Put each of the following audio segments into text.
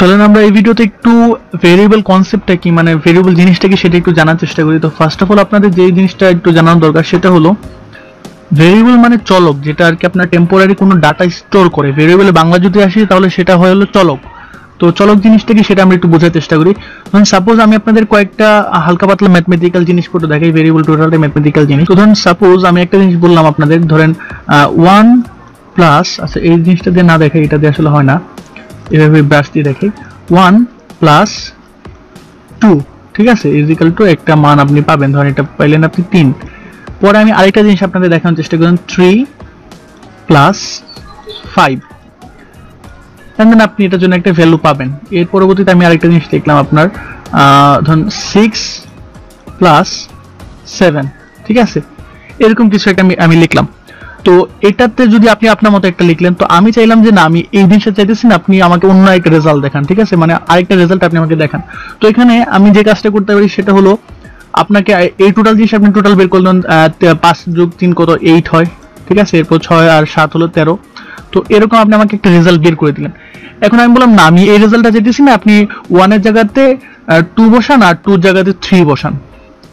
চলেন আমরা এই ভিডিওতে একটু ভেরিয়েবল কনসেপ্টটা কি মানে ভেরিয়েবল জিনিসটা কি সেটা একটু জানার চেষ্টা করি। তো ফার্স্ট অফ অল আপনাদের যে জিনিসটা একটু জানানো দরকার সেটা হলো ভেরিয়েবল মানে চলক, যেটা আর কি আপনার টেম্পোরারি কোনো ডাটা স্টোর করে। ভেরিয়েবলে বাংলা যদি আসি তাহলে সেটা হয় হলো চলক। তো চলক জিনিসটা কি সেটা আমরা একটু বোঝার চেষ্টা করি। ধরুন সাপোজ আমি আপনাদের কয়েকটা হালকা পাতলা ম্যাথমেটিক্যাল জিনিস করে দেখাই ভেরিয়েবল টোটালটা ম্যাথমেটিক্যাল জিনিস। তো ধরুন সাপোজ আমি একটা জিনিস বললাম আপনাদের, ধরেন ওয়ান প্লাস আচ্ছা এই জিনিসটা দিয়ে না দেখাই, এটা দিয়ে আসলে হয় না। এভাবে ব্রাশ দিয়ে দেখাই ওয়ান প্লাস টু ঠিক আছে? ইজিক্যাল টু একটা মান আপনি পাবেন। ধরেন এটা পাইলেন আপনি তিন। পরে আমি আরেকটা জিনিস আপনাদের দেখানোর চেষ্টা করলাম থ্রি প্লাস ফাইভ দেন আপনি এটার জন্য একটা ভ্যালু পাবেন। এর পরবর্তীতে আমি আরেকটা জিনিস দেখলাম আপনার। ধরুন সিক্স প্লাস সেভেন ঠিক আছে? এরকম কিছু একটা আমি আমি লিখলাম। তো এটাতে যদি আপনি আপনার মতো একটা লিখলেন, তো আমি চাইলাম যে না, আমি এই জিনিসটা চাইতেছি না, আপনি আমাকে অন্য একটা রেজাল্ট দেখান, ঠিক আছে? মানে আরেকটা রেজাল্ট আপনি আমাকে দেখান। তো এখানে আমি যে কাজটা করতে পারি সেটা হলো, আপনাকে এই টোটাল জিনিস আপনি টোটাল বের করলেন পাঁচ যোগ তিন কত? এইট হয়, ঠিক আছে? এরপর ছয় আর সাত হলো তেরো। তো এরকম আপনি আমাকে একটা রেজাল্ট বের করে দিলেন। এখন আমি বললাম, না, আমি এই রেজাল্টটা চাইতেছি না, আপনি ওয়ানের জায়গাতে টু বসান আর টুর জায়গাতে থ্রি বসান।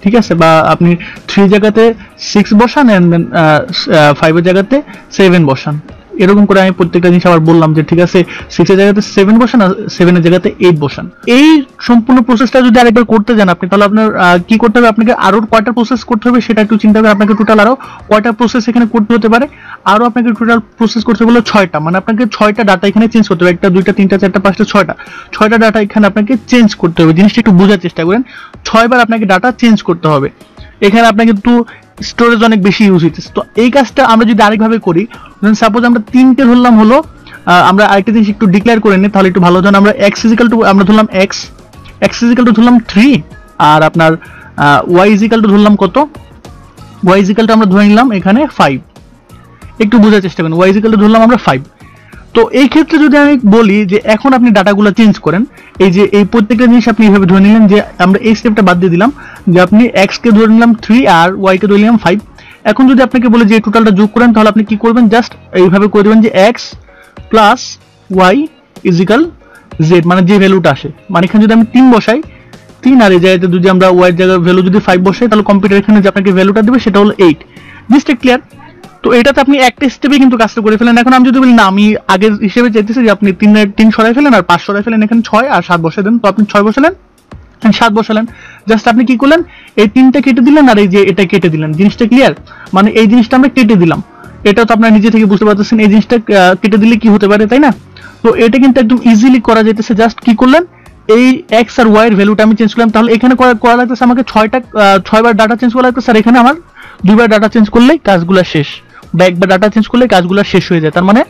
ঠিক আছে? বা আপনি থ্রি জায়গাতে সিক্স বসান অ্যান্ড দেন ফাইভের জায়গাতে সেভেন বসান। এরকম করে আমি প্রত্যেকটা জিনিস আবার বললাম যে, ঠিক আছে সিক্সের জায়গাতে সেভেন বসান আর সেভেনের জায়গাতে এইট বসান। এই সম্পূর্ণ প্রসেসটা যদি আরেকবার করতে যান আপনি, তাহলে আপনার কি করতে হবে? আপনাকে আরও কয়টা প্রসেস করতে হবে সেটা একটু চিন্তা করে আপনাকে টোটাল আরও কয়টা প্রসেস এখানে করতে হতে পারে? আরও আপনাকে টোটাল প্রসেস করতে হবে ছয়টা। মানে আপনাকে ছয়টা ডাটা এখানে চেঞ্জ করতে হবে। একটা, দুইটা, তিনটা, চারটা, পাঁচটা, ছয়টা। ছয়টা ডাটা এখানে আপনাকে চেঞ্জ করতে হবে। জিনিসটা একটু বোঝার চেষ্টা করেন। ছয়বার আপনাকে ডাটা চেঞ্জ করতে হবে। এখানে আপনাকে কিন্তু স্টোরেজ অনেক বেশি ইউজ হইতেছে। তো এই কাজটা আমরা যদি আরেকভাবে করি সাপোজ আমরা তিনটে ধরলাম হলো আমরা আরেকটা জিনিস একটু ডিক্লেয়ার করে নিই, তাহলে একটু ভালো। ধরুন আমরা এক্স ইজিক্যাল টু আমরা ধরলাম এক্স এক্স ইজিক্যাল টু ধরলাম থ্রি আর আপনার ওয়াই ইজিক্যাল টু ধরলাম কত? ওয়াই ইজিক্যাল টু আমরা ধরে নিলাম এখানে ফাইভ একটু বোঝার চেষ্টা করুন ওয়াই ইজিক্যাল টু ধরলাম আমরা ফাইভ তো এই ক্ষেত্রে যদি আমি বলি যে এখন আপনি ডাটাগুলো চেঞ্জ করেন, এই যে এই প্রত্যেকটা জিনিস আপনি এইভাবে ধরে নিলেন যে আমরা এই স্টেপটা বাদ দিয়ে দিলাম যে আপনি এক্স কে ধরে নিলাম থ্রি আর ওয়াই কে ধরে নিলাম ফাইভ এখন যদি আপনাকে বলে যে এই টোটালটা যোগ করেন, তাহলে আপনি কি করবেন? জাস্ট এইভাবে করে দেবেন যে x plus y equal z মানে যে ভ্যালুটা আসে। মানে এখানে যদি আমি তিন বসাই, তিন আর এই জায়গাতে যদি আমরা ওয়াই জায়গায় ভ্যালু যদি ফাইভ বসাই, তাহলে কম্পিউটার এখানে যে আপনাকে ভ্যালুটা দেবে, সেটা হলো এইট জিনিসটা ক্লিয়ার তো এটাতে আপনি একটা স্টেপে কিন্তু কাজটা করে ফেলেন। এখন আমি যদি বলি, না, আমি আগের হিসেবে চাইতেছি যে আপনি তিন তিন সরাই ফেলেন আর পাঁচ সরাই ফেলেন, এখানে ছয় আর সাত বসাই দেন। তো আপনি ছয় বসালেন সাত বসালেন। জাস্ট আপনি কি করলেন? এই তিনটা কেটে দিলেন আর এই যে এটা কেটে দিলেন। জিনিসটা ক্লিয়ার মানে এই জিনিসটা আমরা কেটে দিলাম। এটা তো আপনার নিজে থেকে বুঝতে পারতেছেন, এই জিনিসটা কেটে দিলে কি হতে পারে, তাই না? তো এটা কিন্তু একদম ইজিলি করা যেতেছে জাস্ট কি করলেন? এই এক্স আর ওয়াই এর ভ্যালুটা আমি চেঞ্জ করলাম। তাহলে এখানে করা লাগতেছে আমাকে ছয়টা ছয়বার ডাটা চেঞ্জ করা লাগতেছে। আর এখানে আমার দুইবার ডাটা চেঞ্জ করলেই কাজগুলো শেষ। বা একবার ডাটা চেঞ্জ করলে কাজগুলো শেষ হয়ে যায়। তার মানে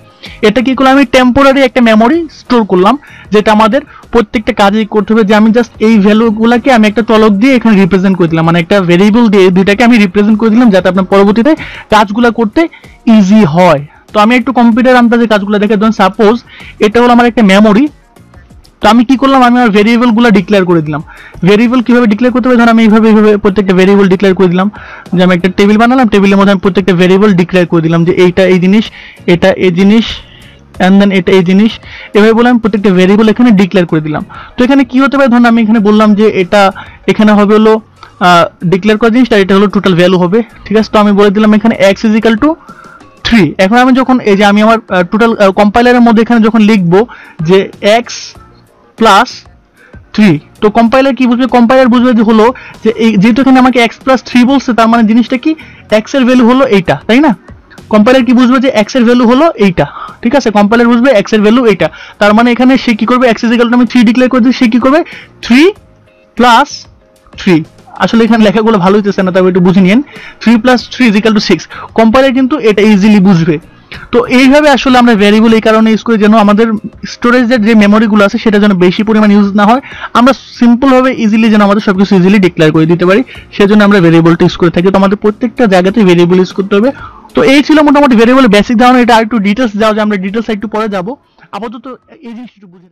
এটা কি করলাম? আমি টেম্পোরারি একটা মেমোরি স্টোর করলাম, যেটা আমাদের প্রত্যেকটা কাজেই করতে হবে। যে আমি জাস্ট এই ভ্যালুগুলোকে আমি একটা চলক দিয়ে এখানে রিপ্রেজেন্ট করে দিলাম। মানে একটা ভেরিয়েবল দিয়ে দুইটাকে আমি রিপ্রেজেন্ট করে দিলাম, যাতে আপনার পরবর্তীতে কাজগুলো করতে ইজি হয়। তো আমি একটু কম্পিউটার আন্দাজে কাজগুলো দেখে ধরুন সাপোজ এটা হলো আমার একটা মেমোরি তো আমি কি করলাম? আমি আমার ভেরিয়েবলগুলো ডিক্লেয়ার করে দিলাম। ভেরিয়েবল কীভাবে ডিক্লেয়ার করতে হবে? ধর আমি এইভাবে এইভাবে প্রত্যেকটা ভেরিয়েবল ডিক্লেয়ার করে দিলাম। যে আমি একটা টেবিল বানালাম টেবিলের মধ্যে আমি প্রত্যেকটা ভেরিয়েবল ডিক্লেয়ার করে দিলাম যে এইটা এই জিনিস, এটা এই জিনিস অ্যান্ড দেন এটা এই জিনিস। এভাবে বলে আমি প্রত্যেকটা ভেরিয়েবল এখানে ডিক্লেয়ার করে দিলাম। তো এখানে কি হতে পারে? ধরুন আমি এখানে বললাম যে এটা এখানে হবে হলো ডিক্লেয়ার করা জিনিসটা এটা হলো টোটাল ভ্যালু হবে। ঠিক আছে? তো আমি বলে দিলাম এখানে এক্স ইজিক্যাল টু থ্রি এখন আমি যখন এই যে আমি আমার টোটাল কম্পাইলারের মধ্যে এখানে যখন লিখব যে এক্স প্লাস থ্রি তো কম্পাইলার কি বুঝবে? কম্পাইলার বুঝবে যে হলো যে এই যেহেতু এখানে আমাকে এক্স প্লাস থ্রি বলছে, তার মানে জিনিসটা কি? এক্সের ভ্যালু হলো এইটা, তাই না? কম্পাইলার কি বুঝবে যে এক্সের ভ্যালু হলো এইটা, ঠিক আছে? কম্পাইলার বুঝবে এক্সের ভ্যালু এইটা, তার মানে এখানে সে কি করবে? এক্স ইজিক্যাল আমি থ্রি ডিক্লেয়ার করে দিই, সে কি করবে? থ্রি প্লাস থ্রি আসলে এখানে লেখাগুলো ভালো হইতেছে না, তবে একটু বুঝে নিন three plus three is equal to six compiler কিন্তু এটা ইজিলি বুঝবে। তো এইভাবে আসলে আমরা ভ্যারিয়েবল এই কারণে ইউজ করি যেন আমাদের স্টোরেজের যে মেমোরিগুলো আছে সেটা যেন বেশি পরিমাণ ইউজ না হয়। আমরা সিম্পলভাবে ইজিলি যেন আমাদের সবকিছু ইজিলি ডিক্লেয়ার করে দিতে পারি, সেজন্য আমরা ভ্যারিয়েবলটা ইউজ করে থাকি। তো আমাদের প্রত্যেকটা জায়গাতে ভ্যারিয়েবল ইউজ করতে হবে। তো এই ছিল মোটামুটি ভ্যারিয়েবল বেসিক ধারণা। এটা আর একটু ডিটেলস যাও, যে আমরা ডিটেলস একটু পরে যাব। আপাতত এই জিনিসটা বুঝে